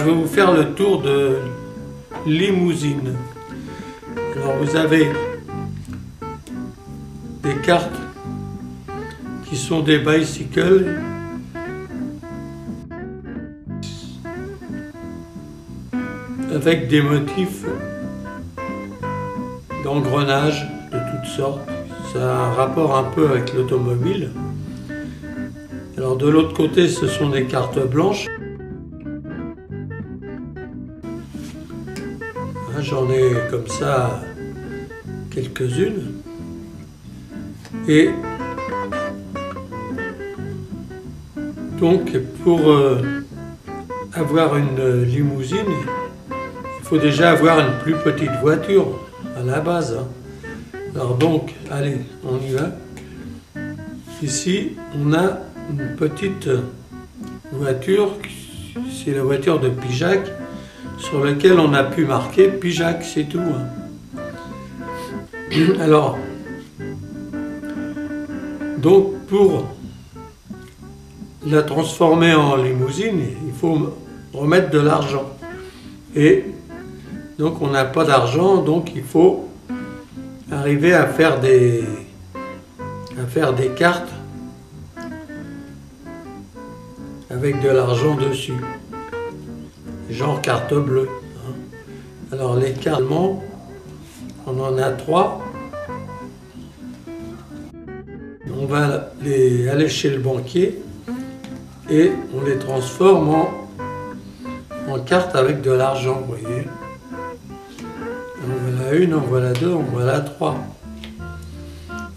Je vais vous faire le tour de limousine. Alors vous avez des cartes qui sont des bicycles avec des motifs d'engrenages de toutes sortes. Ça a un rapport un peu avec l'automobile. Alors de l'autre côté, ce sont des cartes blanches. J'en ai comme ça quelques-unes. Et donc pour euh, avoir une limousine, il faut déjà avoir une plus petite voiture à la base. Hein. Alors donc, allez, on y va. Ici, on a une petite voiture, c'est la voiture de Pijac, sur laquelle on a pu marquer Pijac, c'est tout. Hein. Alors, donc pour la transformer en limousine, il faut remettre de l'argent. Et donc on n'a pas d'argent, donc il faut arriver à faire des, à faire des cartes avec de l'argent dessus, genre carte bleue. Hein. Alors les cartes, on en a trois. On va les aller chez le banquier et on les transforme en, en cartes avec de l'argent, vous voyez une, en voilà deux, en voilà trois.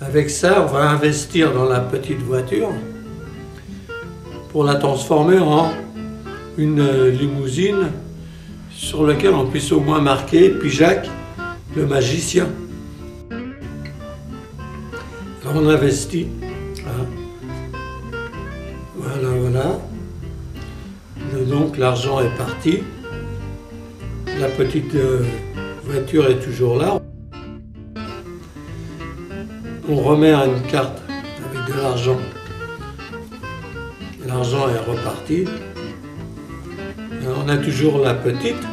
Avec ça, on va investir dans la petite voiture pour la transformer en une limousine sur laquelle on puisse au moins marquer Jacques, le magicien. On investit. Hein. Voilà, voilà. Donc l'argent est parti. La petite euh, voiture est toujours là. On remet une carte avec de l'argent. L'argent est reparti. On a toujours la petite.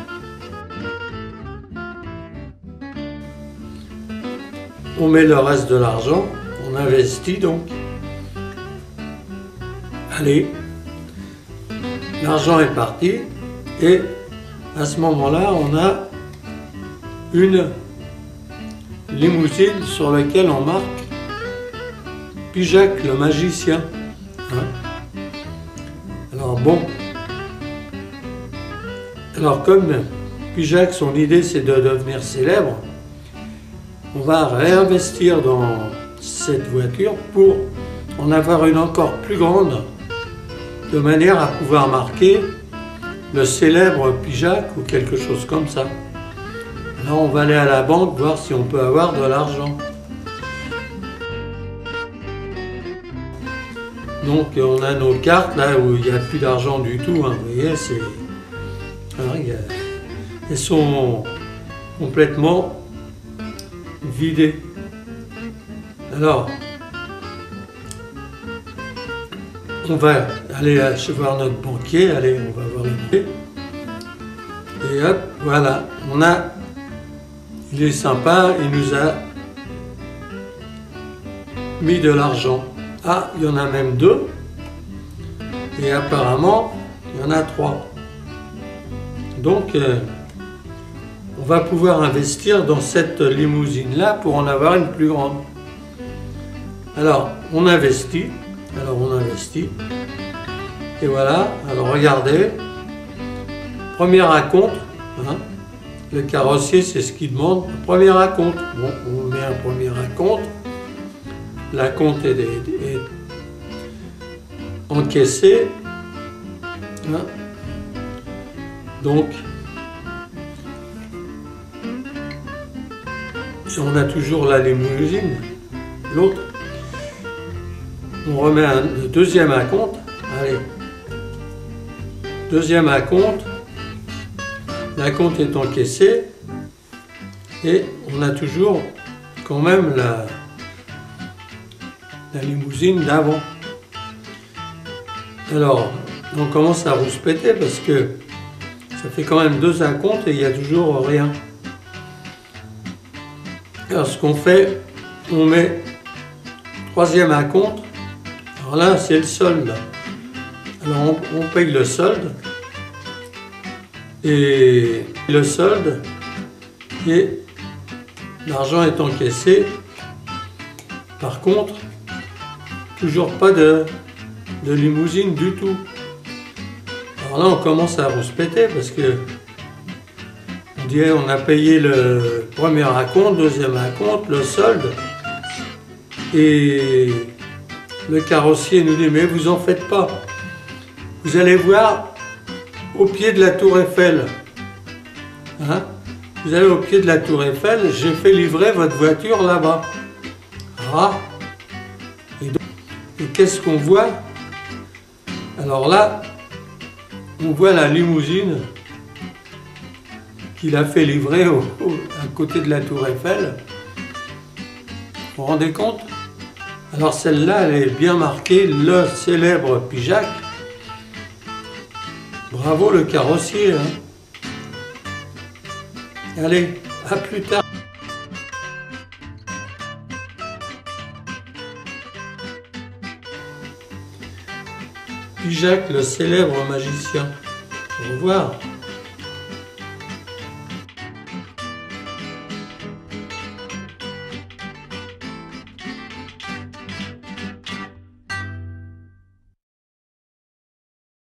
On met le reste de l'argent. On investit donc. Allez, l'argent est parti. Et à ce moment-là, on a une limousine sur laquelle on marque Pijac le magicien. Hein. Alors bon, alors comme Pijac, son idée c'est de devenir célèbre, on va réinvestir dans cette voiture pour en avoir une encore plus grande, de manière à pouvoir marquer le célèbre Pijac ou quelque chose comme ça. Là, on va aller à la banque voir si on peut avoir de l'argent. Donc on a nos cartes là où il n'y a plus d'argent du tout. Hein. Vous voyez, c'est. Elles sont complètement vidées. Alors, on va aller voir notre banquier. Allez, on va voir le banquier. Et hop, voilà, on a il est sympa, il nous a mis de l'argent. Ah, il y en a même deux. Et apparemment, il y en a trois. Donc, euh, on va pouvoir investir dans cette limousine-là pour en avoir une plus grande. Alors, on investit. Alors, on investit. Et voilà. Alors, regardez. Premier raconte. Hein, le carrossier, c'est ce qu'il demande. Premier raconte. Bon, on met un premier raconte. La compte est, encaissée. Hein. Donc, on a toujours la limousine, l'autre. On remet un deuxième compte. Allez. Deuxième compte la compte est encaissée et on a toujours quand même la, la limousine d'avant. Alors, on commence à rouspéter parce que Ça fait quand même deux acomptes et il n'y a toujours rien. Alors ce qu'on fait, on met troisième acompte. Alors là, c'est le solde. Alors on, paye le solde. Et le solde, et l'argent est encaissé. Par contre, toujours pas de, de limousine du tout. Alors là, on commence à rouspéter parce que on dirait a payé le premier raconte, deuxième raconte, le solde. Et le carrossier nous dit mais vous en faites pas. Vous allez voir au pied de la tour Eiffel. Hein? Vous allez au pied de la tour Eiffel, j'ai fait livrer votre voiture là-bas. Ah Et, qu'est-ce qu'on voit? Alors là, on voit la limousine qu'il a fait livrer à côté de la tour Eiffel. Vous vous rendez compte? Alors celle-là, elle est bien marquée, le célèbre Pijac. Bravo le carrossier. Hein Allez, à plus tard. Jacques, le célèbre magicien. Au revoir.